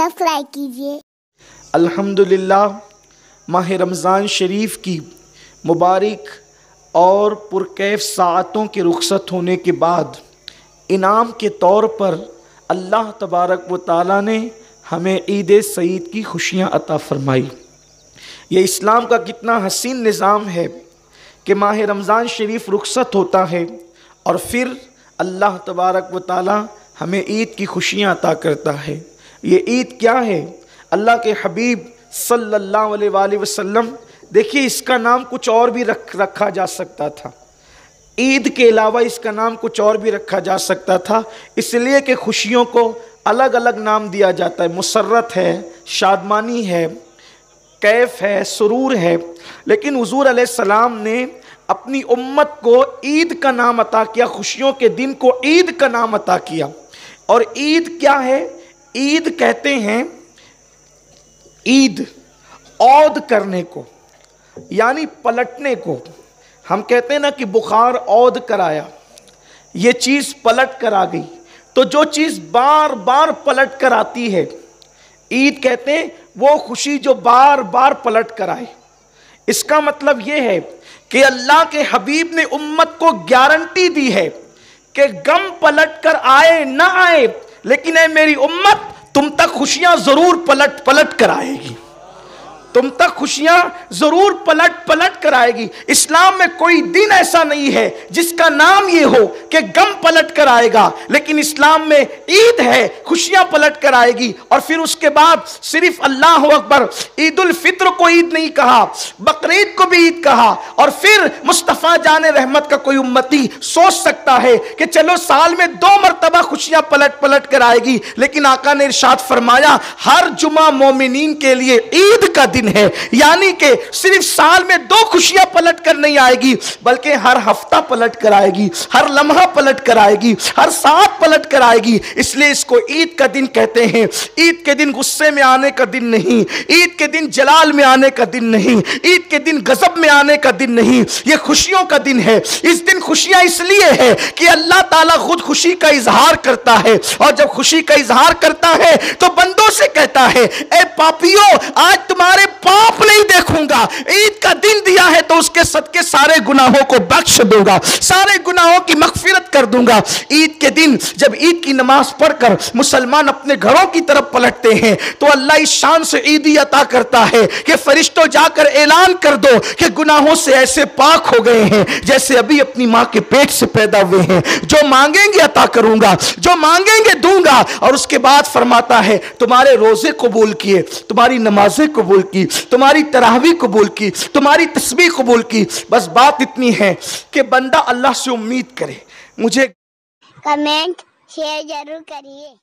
Subscribe कीजिए। अल्हम्दुलिल्लाह, माह रमज़ान शरीफ की मुबारक और पुरकैफ सातों के रुखसत होने के बाद इनाम के तौर पर अल्लाह तबारक व ताली ने हमें ईद सईद की खुशियाँ अता फ़रमाई। ये इस्लाम का कितना हसीन निज़ाम है कि माह रमज़ान शरीफ रुखसत होता है और फिर अल्लाह तबारक व ताली हमें ईद की खुशियाँ अता करता है। ये ईद क्या है? अल्लाह के हबीब सल्लल्लाहु अलैहि वसल्लम, देखिए इसका नाम कुछ और भी रख, रखा जा सकता था। ईद के अलावा इसका नाम कुछ और भी रखा जा सकता था। इसलिए कि खुशियों को अलग अलग नाम दिया जाता है। मुसरत है, शादमानी है, कैफ है, सुरूर है। लेकिन हजूर सलाम ने अपनी उम्मत को ईद का नाम अता किया, खुशियों के दिन को ईद का नाम अता किया। और ईद क्या है? ईद कहते हैं ईद, औद करने को, यानी पलटने को। हम कहते हैं ना कि बुखार औद कराया, ये चीज़ पलट कर आ गई। तो जो चीज़ बार बार पलट कर आती है, ईद कहते हैं वो खुशी जो बार बार पलट कर आए। इसका मतलब ये है कि अल्लाह के हबीब ने उम्मत को गारंटी दी है कि गम पलट कर आए, ना आए लेकिन है मेरी उम्मत तुम तक खुशियाँ ज़रूर पलट पलट कर आएगी। तुम तक खुशियाँ ज़रूर पलट पलट कर आएगी। इस्लाम में कोई दिन ऐसा नहीं है जिसका नाम ये हो कि गम पलट कर आएगा। लेकिन इस्लाम में ईद है, खुशियाँ पलट कर आएगी। और फिर उसके बाद सिर्फ़ अल्लाह अकबर ईद उल फित्र को ईद नहीं कहा, बकरीद को भी ईद कहा। और फिर मुस्तफ़ा जान रहमत का कोई उम्मती सोच सकता है कि चलो साल में दो मरतबा खुशियाँ पलट पलट कर आएगी। लेकिन आका ने इरशाद फरमाया, हर जुमा मोमिन के लिए ईद का दिन दिन है। यानी कि सिर्फ़ साल में दो खुशियाँ पलट कर नहीं आएगी, बल्कि हर हफ़्ता पलट कर आएगी, हर लम्हा पलट कर आएगी, हर साथ पलट कर आएगी। इसलिए इसको ईद का दिन कहते हैं। ईद के दिन गुस्से में आने का दिन नहीं, ईद के दिन जलाल में आने का दिन नहीं, ईद के दिन गजब में आने का दिन नहीं। ये खुशियों का दिन है। इस दिन खुशियाँ इसलिए है कि अल्लाह ताला खुद खुशी का इजहार करता है। और जब खुशी का इजहार करता है तो बंदों से कहता है, ए पापियों, आज तुम्हारे पाप नहीं देखूँगा ईद का दिन दिया है तो उसके सदके सारे गुनाहों को बख्श दूँगा, सारे गुनाहों की मगफिरत कर दूँगा। ईद के दिन जब ईद की नमाज़ पढ़कर मुसलमान अपने घरों की तरफ़ पलटते हैं तो अल्लाह इस शान से ईदी अता करता है कि फरिश्तों जाकर ऐलान कर दो कि गुनाहों से ऐसे पाक हो गए हैं, जैसे अभी अपनी माँ के पेट से पैदा हुए हैं। जो मांगेंगे अता करूँगा, जो मांगेंगे दूँगा। और उसके बाद फरमाता है, तुम्हारे रोज़े कबूल किए, तुम्हारी नमाजें कबूल की, तुम्हारी तरावी कबूल की, तुम्हारी तस्वीर कबूल की। बस बात इतनी है कि बंदा अल्लाह से उम्मीद करे। मुझे कमेंट शेयर ज़रूर करिए।